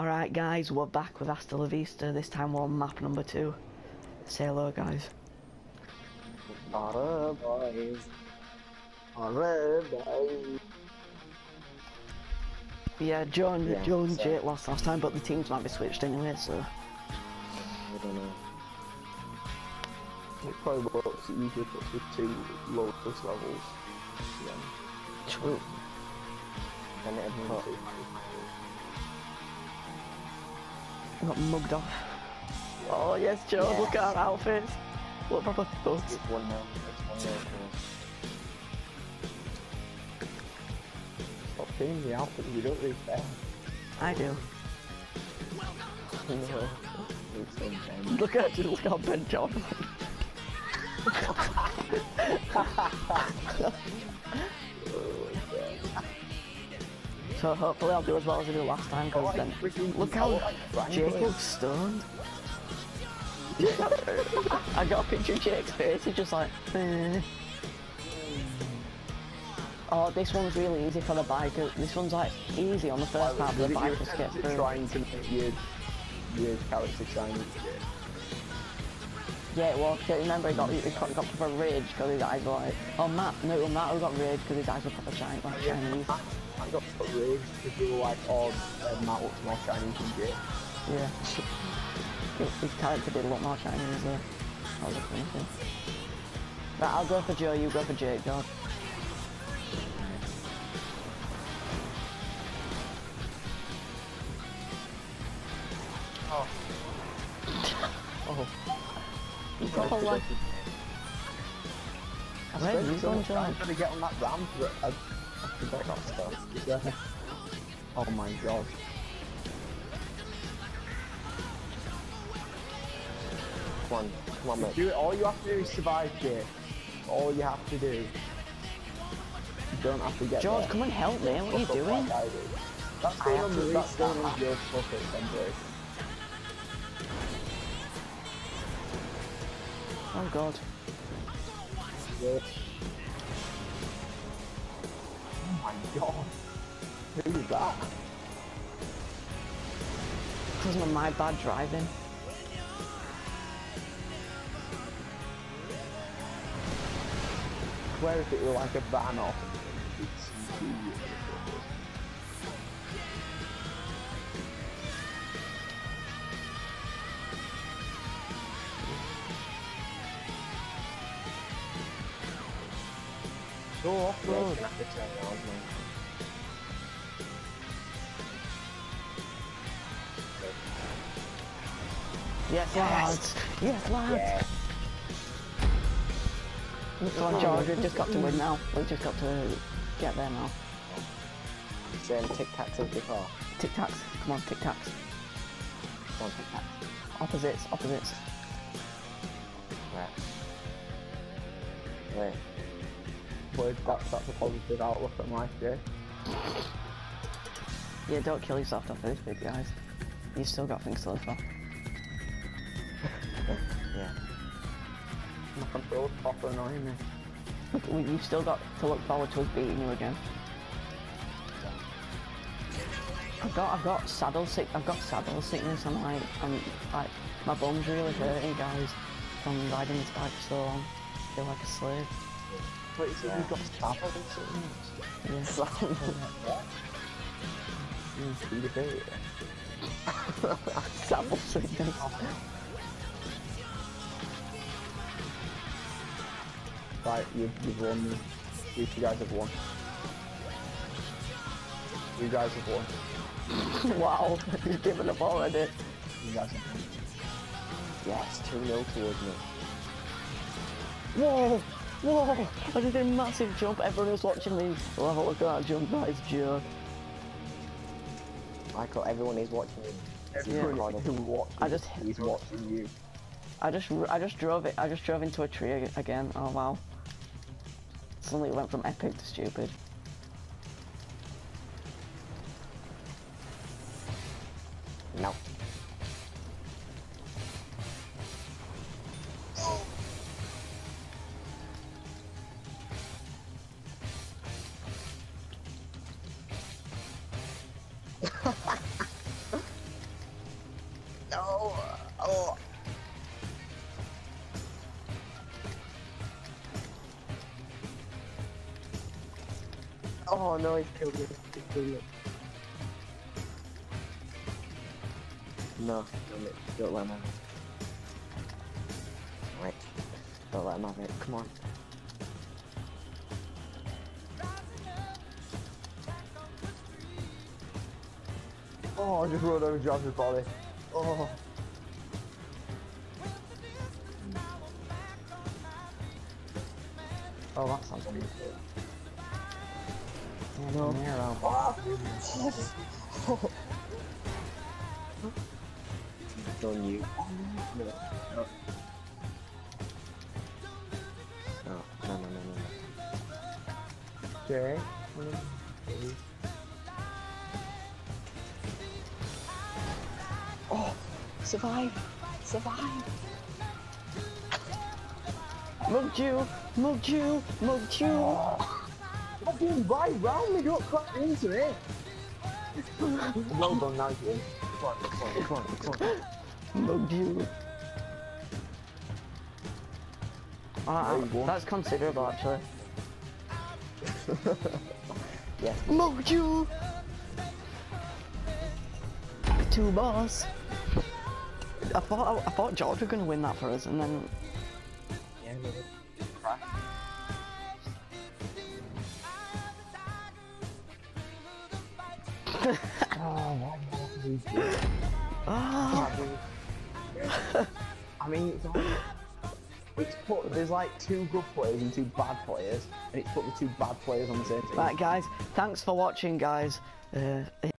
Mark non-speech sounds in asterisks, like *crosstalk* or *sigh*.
Alright guys, we're back with Hasta La Vista, this time we're on map number two. Say hello guys. Alright, boys. Alright, boys. Yeah, Joe and, Yeah, Joe and so- Jake lost last time, but the teams might be switched anyway, so... I don't know. It probably works it usually puts with two lowest levels. Yeah. True. And it and put, two. Got mugged off. Oh yes, Joe, look at our outfits. What proper thugs. it's one now. It's one now. Stop changing the outfit, you don't really care. I do. No. It's so. Look at look how Ben John. *laughs* so hopefully I'll do as well as I did last time because then look how Jake looks stoned. *laughs* I got a picture of Jake's face, he's just like eh. Oh, this one's really easy for the biker. This one's like easy on the first part, but the bikers get through. trying to make your, your character shiny. Yeah, well, remember he got, he got, got proper rage because his eyes were like, oh Matt, no, Matt who got rage because his eyes were proper shiny, like Chinese. I got put rage because you were like, oh, uh, Matt looks more shiny than Jake. Yeah. his character did look more as well. That was a funny thing. Right, I'll go for Joe, you go for Jake, George. Oh. *laughs* Proper like, where are you going? I'm gonna get on that ramp, but I, I forgot stuff. Yeah. Oh my god. Come on, come on, mate. Do it, all you have to do is survive, Jake. All you have to do. You don't have to get George, there. come and help me, what are you doing? like do. That's I going have on the that's going on your fucking assembly. Oh god. Yes. God. Who is that? Because of my bad driving. Where if it were like a van off? Around, man. Yes, lads! Yes, lads! Yeah. Come on, George, we've just got to win now. We've just got to get there now. Then tic tacs of the car. Tic tacs. Come on, tic tacs. Come on, tic tacs. Opposites, opposites. Right. Wait. Word, that's, that's a positive outlook on life, yeah. Yeah, don't kill yourself off those big guys. You've still got things to live for. *laughs* Yeah. My control's proper annoying me. You've still got to look forward to us beating you again. I've got, I've got saddle sick, I've got saddle sickness. I'm like, I'm like, my bum's really hurting, guys, from riding this bike for so long. I feel like a slave. But you said Yeah. you've got staff or something. Yeah. Mm, you debate. saddle sickness. *laughs* Right, you've, you've won. You two guys have won. You guys have won. *laughs* wow, he's given up already. You guys have won. Yes, 2 0 towards me. Whoa! Whoa! I did a massive jump. Everyone was watching me. Oh, have a look at that jump. That is joke. Michael, everyone is watching you. Everyone who watches I just- is *laughs* watching you. I just, I just drove it. I just drove into a tree again. Oh wow! Suddenly it went from epic to stupid. No. Oh. Oh, oh. oh no, he's killed me. He's killed me. No. Don't let him have it. Right. Don't let him have it. Come on. Oh, I just rolled over Josh's body. Oh. Oh, that sounds good. Yeah, no. Nero. It's on you. No. No. Oh, no, no, no, no, no. Okay. Survive! Survive! Mugged you, mugged you, mugged you. Fucking right round me, don't crack into it. well done, nice one. Come on, come on, come on, come on. Mugged you. Ah, you that's considerable actually. *laughs* *laughs* Yes. Mugged you. Two boss. I thought I, thought George was gonna win that for us, and then Yeah, no. *laughs* Oh, why not these two? I mean, it's like, it's put, there's like two good players and two bad players, and it's put the two bad players on the same team. right guys, thanks for watching guys. Uh,